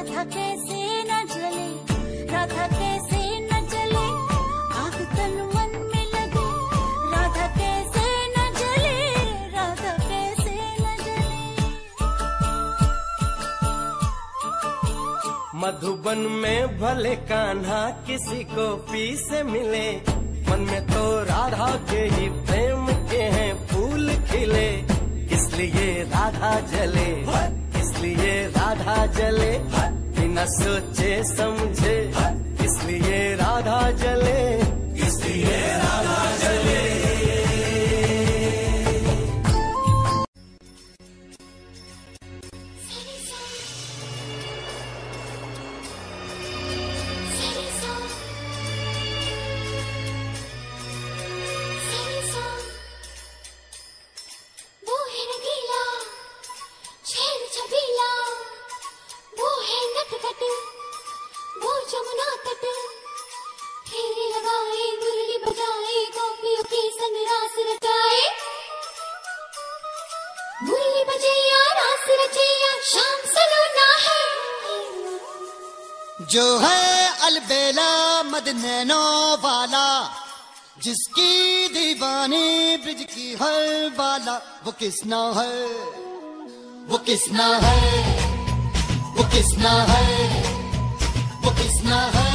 राधा कैसे न राधा कैसे मधुबन में भले कान्हा किसी को पी से मिले, मन में तो राधा के ही प्रेम के हैं फूल खिले, इसलिए राधा जले। इसलिए राधा जले बिना सोचे समझे। इसलिए राधा जले। जो है अलबेला मदनैनो वाला, जिसकी दीवानी ब्रिज की हर वाला वो किसना है? वो किसना है? वो किसना है? वो किसना है?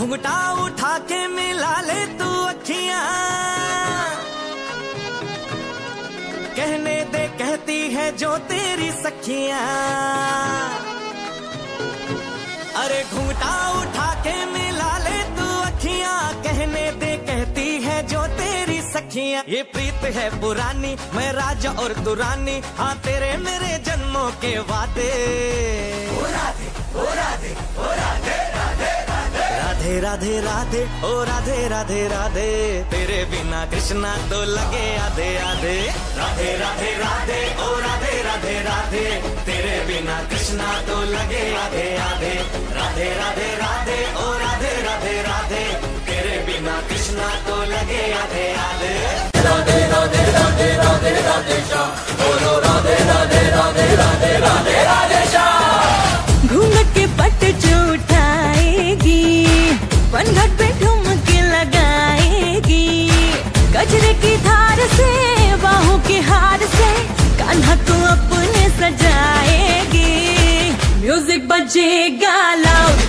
घुंघटा उठा के मिला ले तू अखियाँ। कहने दे, कहती है जो तेरी सखियाँ। अरे घूंघटा उठा के मिला ले तू अखियाँ। कहने दे, कहती है जो तेरी सखियाँ। ये प्रीत है पुरानी, मैं राजा और तू रानी हाँ तेरे मेरे जन्मों के वादे। ओ राधे ओ राधे राधे राधे राधे, ओ राधे राधे राधे। तेरे बिना कृष्णा तो लगे आधे आधे। राधे राधे राधे, ओ राधे राधे राधे। तेरे बिना कृष्णा तो लगे आधे आधे। राधे राधे राधे, ओ राधे राधे राधे। तेरे बिना कृष्णा तो लगे आधे को अपने सजाएगी। म्यूज़िक बजेगा लाउड तो